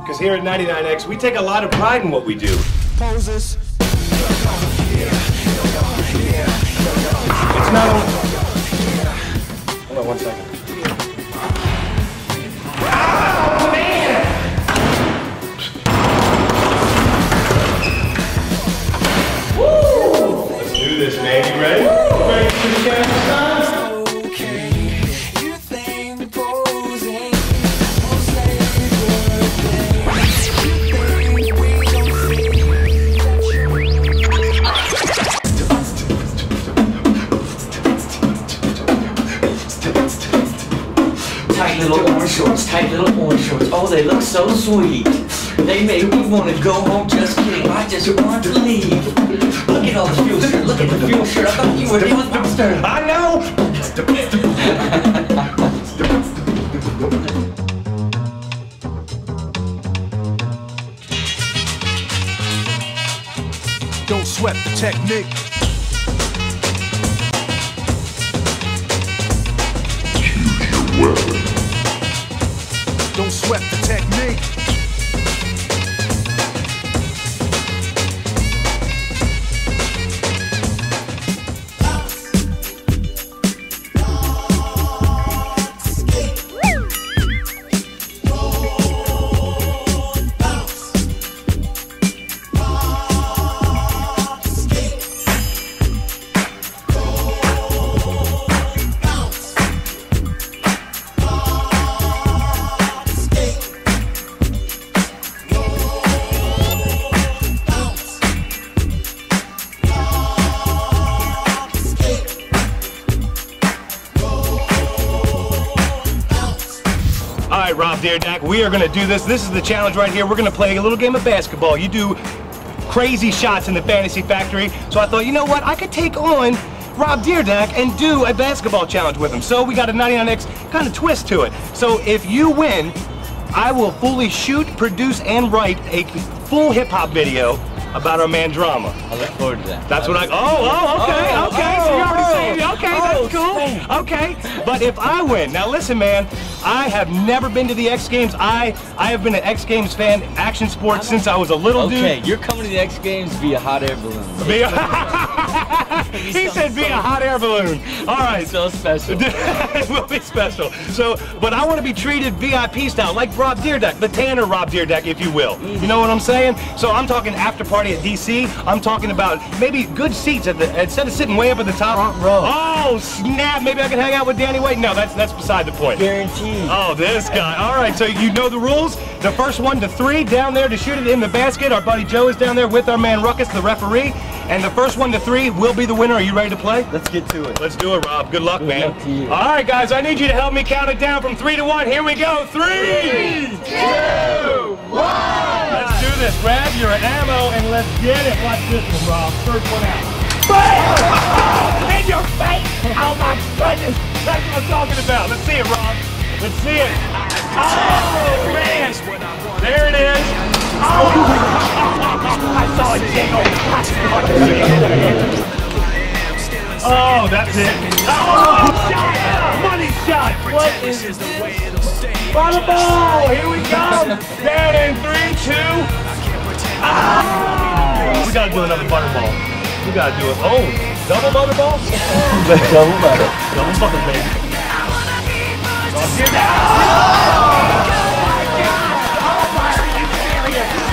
Because here at 99X, we take a lot of pride in what we do. Poses. It's not only. Hold on one second. Little orange shorts, tight little orange shorts. Oh, they look so sweet. They make me want to go home. Just kidding. I just want to leave. Look at all the fuel shirt. Look at the fuel shirt. I thought you were the monster. I know! Don't sweat the technique. Don't sweat the technique. Rob Dyrdek, we are to do this. This is the challenge right here. We're to play a little game of basketball. You do crazy shots in the Fantasy Factory. So I thought, you know what? I could take on Rob Dyrdek and do a basketball challenge with him. So we got a 99X kind of twist to it. So if you win, I will fully shoot, produce, and write a full hip hop video about our man Drama. I look forward to that. That's what I. Oh, oh, okay, Oh, okay. so you already oh, saying, okay, oh, that's oh, cool. thanks. Okay, but if I win, now listen, man, I have never been to the X Games. I I have been an X Games fan, action sports since I was a little Okay, dude. Okay, you're coming to the X Games via hot air balloon. Be a- he said be a hot air balloon. All right. So special. it will be special. So, but I want to be treated VIP style, like Rob Dyrdek, the Tanner Rob Dyrdek, if you will. You mm-hmm. know what I'm saying? So I'm talking after party at DC. I'm talking about maybe good seats at the instead of sitting way up at the top. Front row. Oh snap! Maybe I can hang out with Danny White. No, that's that's beside the point. Guaranteed. Oh, this guy. All right, so you know the rules. The first one to three down there to shoot it in the basket. Our buddy Joe is down there with our man Ruckus, the referee. And the first one to three will be the winner. Are you ready to play? Let's get to it. Let's do it, Rob. Good luck, man. luck to you. All right, guys, I need you to help me count it down from three to one. Here we go. Three, two, one. Let's do this. Grab your ammo and let's get it. Watch this one, Rob. First one out. Bam! In your face! Oh my goodness! That's what I'm talking about. Let's see it, Rob. Let's see it. Oh, oh man! There it is. Oh! I saw it jingle. Oh, that's it. Oh, shot! Money shot! What is this? Bottom ball! Here we go! Down in three, two. Ah! We gotta do another butterball. We gotta do it. Oh, double butterball? Double butter. double butter, baby. Oh, get out!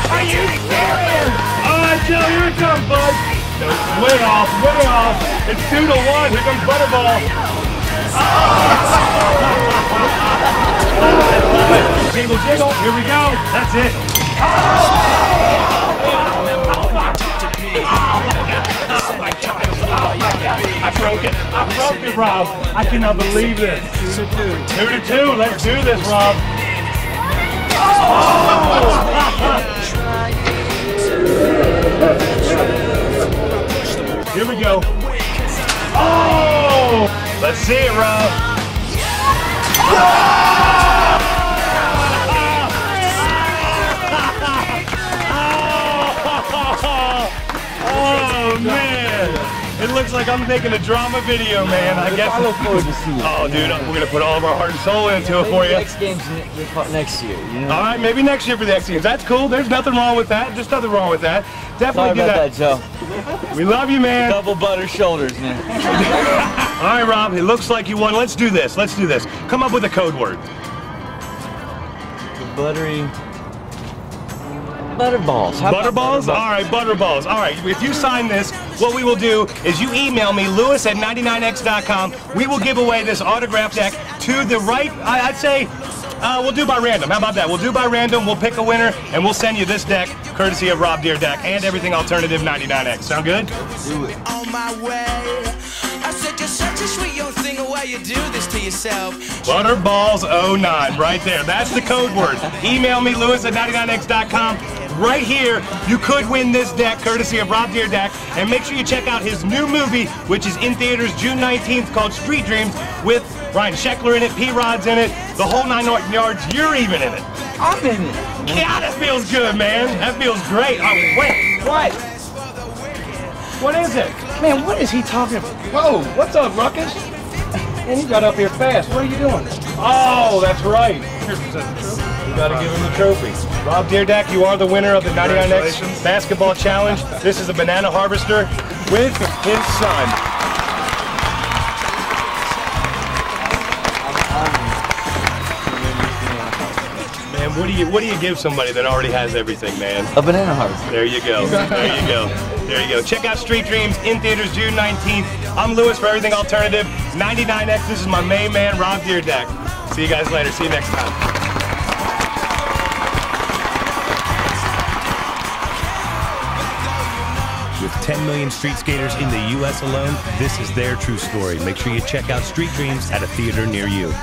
Are you serious? All right, Joe, here it comes, bud. No, way off, way off. It's two to one. Here comes Butterball. Jingle, jingle. Here we go. That's it. I broke it. I broke it, Rob. I cannot believe this. Two to two. Let's do this, Rob. Here we go. Oh! Let's see like I'm making a drama video, man. I guess. I look forward to seeing it. Oh, dude, we're gonna put all of our heart and soul into it for you. Next game's next year. You know. All right, maybe next year for the X Games. That's cool. There's nothing wrong with that. There's nothing wrong with that. Sorry Definitely do about that. that, Joe. We love you, man. Double butter shoulders, man. All right, Rob. It looks like you won. Let's do this. Let's do this. Come up with a code word. Buttery. Butterballs. How about Butterballs? All right, butterballs. All right, if you sign this, what we will do is you email me, lewis at 99x.com. We will give away this autograph deck to the right, I- I'd say, uh, we'll do by random. How about that? We'll do by random. We'll pick a winner, and we'll send you this deck, courtesy of Rob Dyrdek and everything alternative 99x. Sound good? on my way. I said you're such a sweet young thing, why you do this to yourself? Butterballs09, right there. That's the code word. Email me, lewis at 99x.com. Right here, you could win this deck, courtesy of Rob Dyrdek. And make sure you check out his new movie, which is in theaters June 19th, called Street Dreams, with Ryan Sheckler in it, P. Rod's in it, the whole nine yards. You're even in it. I'm in it. Yeah, that feels good, man. That feels great. Oh, wait, what? What is it? Man, what is he talking about? Whoa, what's up, Ruckus? Man, you got up here fast. What are you doing? Oh, that's right. You gotta give him the trophy. Rob Dyrdek, you are the winner of the 99X Basketball Challenge. This is a banana harvester with his son. Man, what do you what do you give somebody that already has everything, man? A banana harvest. There you go. There you go. There you go. Check out Street Dreams in theaters June 19th. I'm Lewis for Everything Alternative. 99X. This is my main man, Rob Dyrdek. See you guys later. See you next time. 10 million street skaters in the U.S. alone, this is their true story. Make sure you check out Street Dreams at a theater near you.